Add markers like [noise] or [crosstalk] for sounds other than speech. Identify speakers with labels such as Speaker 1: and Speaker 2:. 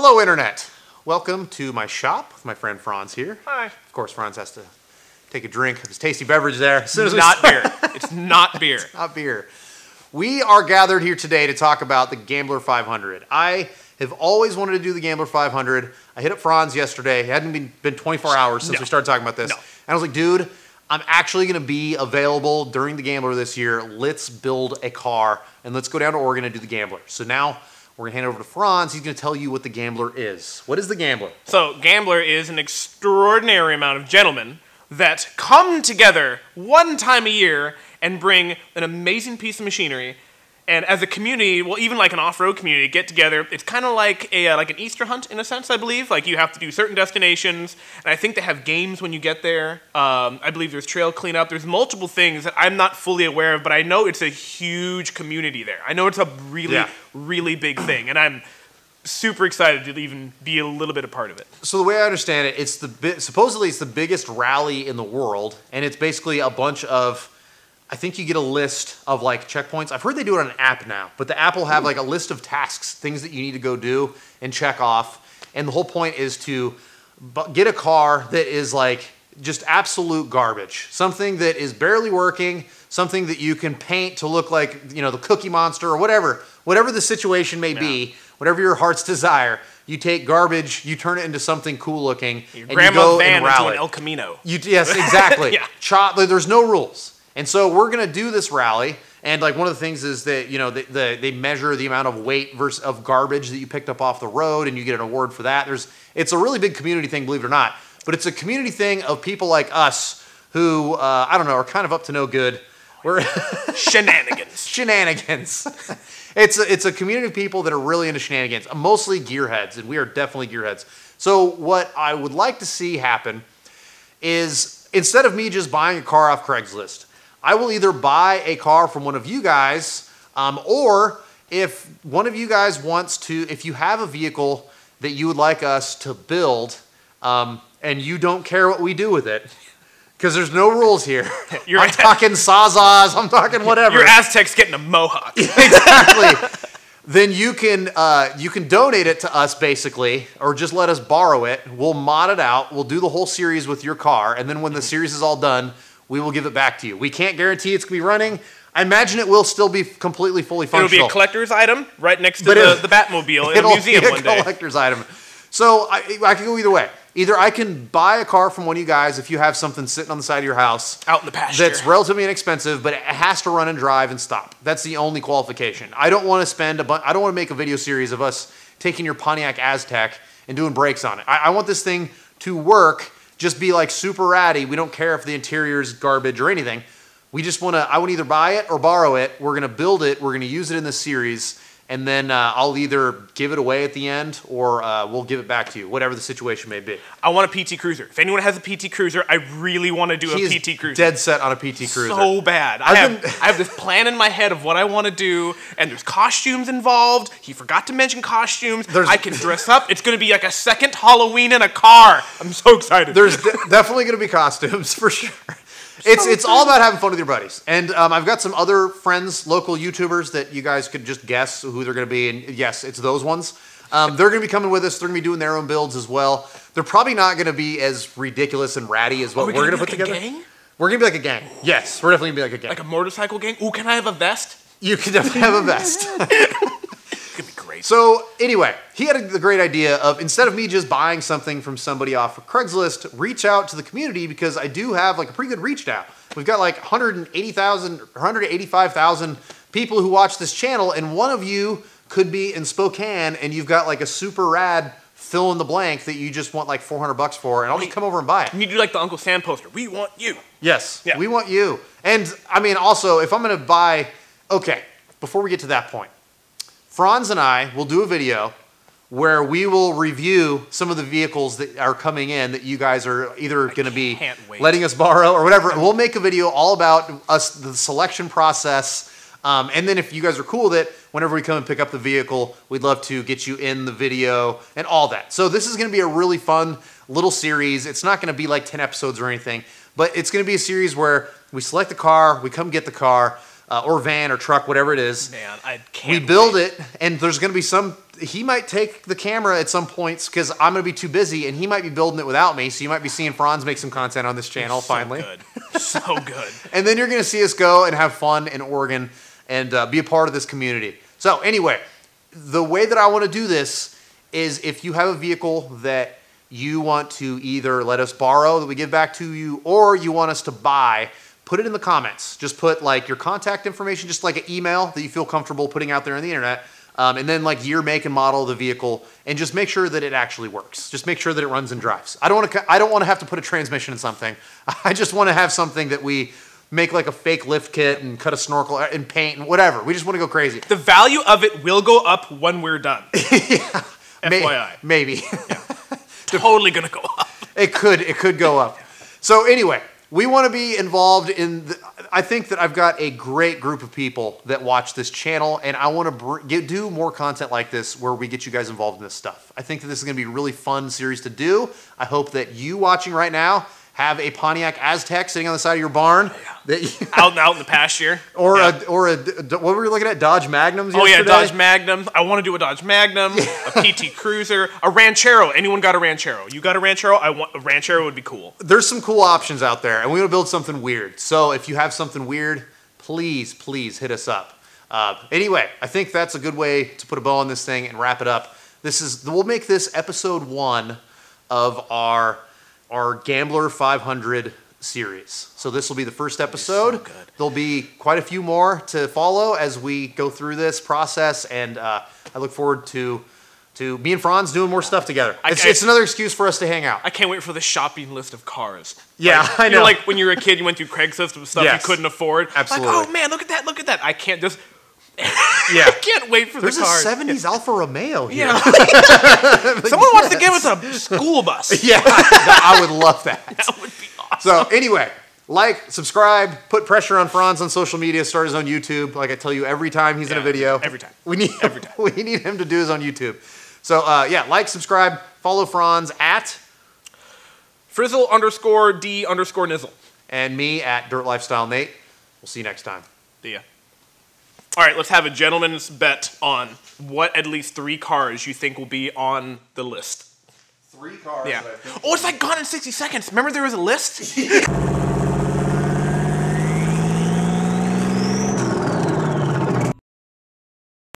Speaker 1: Hello, Internet. Welcome to my shop with my friend Franz here.
Speaker 2: Hi.
Speaker 1: Of course, Franz has to take a drink of his tasty beverage there. As soon as
Speaker 2: It's not beer. It's not beer.
Speaker 1: not beer. We are gathered here today to talk about the Gambler 500. I have always wanted to do the Gambler 500. I hit up Franz yesterday. It hadn't been, been 24 hours since
Speaker 2: No.
Speaker 1: we started talking about this.
Speaker 2: No.
Speaker 1: And I was like, dude, I'm actually going to be available during the Gambler this year. Let's build a car and let's go down to Oregon and do the Gambler. So now we're going to hand it over to Franz. He's going to tell you what the Gambler is. What is the Gambler?
Speaker 2: So, Gambler is an extraordinary amount of gentlemen that come together one time a year and bring an amazing piece of machinery. And as a community, well, even like an off-road community, get together. It's kind of like a uh, like an Easter hunt in a sense, I believe. Like you have to do certain destinations, and I think they have games when you get there. Um, I believe there's trail cleanup. There's multiple things that I'm not fully aware of, but I know it's a huge community there. I know it's a really,
Speaker 1: Yeah.
Speaker 2: really big thing, and I'm super excited to even be a little bit a part of it.
Speaker 1: So the way I understand it, it's the bi- supposedly it's the biggest rally in the world, and it's basically a bunch of. I think you get a list of like checkpoints. I've heard they do it on an app now, but the app will have like a list of tasks, things that you need to go do and check off. And the whole point is to get a car that is like just absolute garbage, something that is barely working, something that you can paint to look like you know the Cookie Monster or whatever, whatever the situation may be, whatever your heart's desire. You take garbage, you turn it into something cool looking,
Speaker 2: Your
Speaker 1: and you go and rally.
Speaker 2: El Camino.
Speaker 1: You, yes, exactly. [laughs]
Speaker 2: Yeah.
Speaker 1: Chop, there's no rules. And so we're going to do this rally. And like one of the things is that, you know, the, the, they measure the amount of weight versus of garbage that you picked up off the road and you get an award for that. There's, it's a really big community thing, believe it or not. But it's a community thing of people like us who, uh, I don't know, are kind of up to no good. We're [laughs]
Speaker 2: Shenanigans.
Speaker 1: shenanigans. [laughs] it's a, it's a community of people that are really into shenanigans, mostly gearheads, and we are definitely gearheads. So what I would like to see happen is instead of me just buying a car off Craigslist, I will either buy a car from one of you guys, um, or if one of you guys wants to, if you have a vehicle that you would like us to build, um, and you don't care what we do with it. [laughs] Because there's no rules here. [laughs]
Speaker 2: You're
Speaker 1: I'm talking sawzalls. I'm talking whatever
Speaker 2: Your Aztek's getting a mohawk. [laughs]
Speaker 1: exactly. then you can uh, you can donate it to us basically, or just let us borrow it. We'll mod it out. We'll do the whole series with your car, and then when the series is all done, we will give it back to you. We can't guarantee it's gonna be running. I imagine it will still be completely fully functional.
Speaker 2: It'll be a collector's item right next to
Speaker 1: But
Speaker 2: the,
Speaker 1: it-
Speaker 2: the Batmobile in a [laughs]
Speaker 1: It'll
Speaker 2: museum
Speaker 1: be a
Speaker 2: one day.
Speaker 1: collector's item. So I, I can go either way. Either I can buy a car from one of you guys if you have something sitting on the side of your house
Speaker 2: Out in the pasture.
Speaker 1: that's relatively inexpensive, but it has to run and drive and stop. That's the only qualification. I don't want to spend a bunch. I don't want to make a video series of us taking your Pontiac Aztek and doing brakes on it. I, I want this thing to work, just be like super ratty. We don't care if the interior is garbage or anything. We just want to. I want to either buy it or borrow it. We're gonna build it. We're gonna use it in this series. And then uh, I'll either give it away at the end or uh, we'll give it back to you, whatever the situation may be.
Speaker 2: I want a PT Cruiser. If anyone has a PT Cruiser, I really want to do
Speaker 1: He
Speaker 2: a PT Cruiser.
Speaker 1: dead set on a PT Cruiser.
Speaker 2: So bad. I
Speaker 1: I've
Speaker 2: have
Speaker 1: been-
Speaker 2: I have this plan in my head of what I want to do, and there's costumes involved. He forgot to mention costumes.
Speaker 1: There's-
Speaker 2: I can dress up. It's gonna be like a second Halloween in a car. I'm so excited.
Speaker 1: There's de- definitely going to be costumes [laughs] for sure. It's it's all about having fun with your buddies, and um, I've got some other friends, local YouTubers that you guys could just guess who they're going to be, and yes, it's those ones. Um, they're going to be coming with us. They're going to be doing their own builds as well. They're probably not going to be as ridiculous and ratty as what
Speaker 2: we
Speaker 1: are going to
Speaker 2: be
Speaker 1: put
Speaker 2: like a
Speaker 1: together.
Speaker 2: gang?
Speaker 1: We're going to be like a gang. Yes, we're definitely going to be like a gang.
Speaker 2: like a motorcycle gang. Ooh, can I have a vest?
Speaker 1: you can definitely have a vest. [laughs]
Speaker 2: It could be great.
Speaker 1: So anyway, he had the great idea of instead of me just buying something from somebody off of Craigslist, reach out to the community because I do have like a pretty good reach now. We've got like 180,000, 185,000 people who watch this channel, and one of you could be in Spokane, and you've got like a super rad fill in the blank that you just want like 400 bucks for, and I'll just come over and buy it.
Speaker 2: You do like the Uncle Sam poster. We want you.
Speaker 1: Yes,
Speaker 2: Yeah.
Speaker 1: we want you. And I mean, also, if I'm going to buy, okay, before we get to that point, Franz and I will do a video where we will review some of the vehicles that are coming in that you guys are either going to be letting us borrow or whatever. We'll make a video all about us, the selection process. Um, and then if you guys are cool with it, whenever we come and pick up the vehicle, we'd love to get you in the video and all that. So this is going to be a really fun little series. It's not going to be like 10 episodes or anything, but it's going to be a series where we select the car, we come get the car, uh, or van or truck, whatever it is.
Speaker 2: Man, I
Speaker 1: We
Speaker 2: can't.
Speaker 1: build
Speaker 2: wait.
Speaker 1: it, and there's going to be some he might take the camera at some points because I'm gonna be too busy, and he might be building it without me. So you might be seeing Franz make some content on this channel finally.
Speaker 2: So good. [laughs] So good.
Speaker 1: and then you're going to see us go and have fun in Oregon and uh, be a part of this community. So, anyway, the way that I want to do this is if you have a vehicle that you want to either let us borrow that we give back to you or you want us to buy, put it in the comments. Just put like your contact information, just like an email that you feel comfortable putting out there on the internet. Um, and then like year, make, and model of the vehicle, and just make sure that it actually works. Just make sure that it runs and drives. I don't want to. I don't want to have to put a transmission in something. [laughs] I just want to have something that we make like a fake lift kit and cut a snorkel uh, and paint and whatever. We just want to go crazy.
Speaker 2: The value of it will go up when we're done. [laughs]
Speaker 1: May-
Speaker 2: FYI.
Speaker 1: maybe [laughs]
Speaker 2: Totally gonna go up.
Speaker 1: it could. It could go up. So anyway, we want to be involved in. The, I think that I've got a great group of people that watch this channel, and I want to br- get, do more content like this where we get you guys involved in this stuff. I think that this is going to be a really fun series to do. I hope that you watching right now have a Pontiac Aztek sitting on the side of your barn that you, [laughs]
Speaker 2: Out and out in the pasture.
Speaker 1: or
Speaker 2: Yeah.
Speaker 1: a or a what were we looking at Dodge Magnums
Speaker 2: Oh yeah. Dodge Magnum. I want to do a Dodge Magnum, a PT Cruiser, a Ranchero. Anyone got a Ranchero? You got a Ranchero? I want a Ranchero would be cool.
Speaker 1: there's some cool options out there, and we want to build something weird. So if you have something weird, please, please hit us up. Uh, anyway, I think that's a good way to put a bow on this thing and wrap it up. This is we'll make this episode one of our our Gambler 500 series. So this will be the first episode.
Speaker 2: good.
Speaker 1: There'll be quite a few more to follow as we go through this process, and uh, I look forward to to me and Franz doing more stuff together.
Speaker 2: I-
Speaker 1: It's,
Speaker 2: I-
Speaker 1: it's another excuse for us to hang out.
Speaker 2: I can't wait for the shopping list of cars.
Speaker 1: Yeah,
Speaker 2: Like,
Speaker 1: I
Speaker 2: You know,
Speaker 1: know.
Speaker 2: like when you were a kid, you went through Craigslist with stuff
Speaker 1: Yes.
Speaker 2: you couldn't afford.
Speaker 1: Absolutely.
Speaker 2: Like, oh man, look at that! Look at that! I can't just. [laughs]
Speaker 1: Yeah.
Speaker 2: I can't wait for
Speaker 1: There's
Speaker 2: the
Speaker 1: a
Speaker 2: cars.
Speaker 1: 70s Alfa Romeo here.
Speaker 2: Yeah. [laughs] Someone wants to [laughs] give us a school bus.
Speaker 1: Yeah, I would love that.
Speaker 2: That would be awesome.
Speaker 1: So anyway, like, subscribe, put pressure on Franz on social media, start his own YouTube. Like I tell you every time he's in a video.
Speaker 2: every time.
Speaker 1: We need
Speaker 2: Every time.
Speaker 1: we need him to do his own YouTube. So uh, yeah, like, subscribe, follow Franz at
Speaker 2: Frizzle underscore D underscore Nizzle.
Speaker 1: and me at Dirt Lifestyle Nate. We'll see you next time.
Speaker 2: See ya. All right, let's have a gentleman's bet on what at least three cars you think will be on the list.
Speaker 1: Three cars.
Speaker 2: Yeah. Oh, it's like Gone in 60 Seconds. Remember there was a list? [laughs]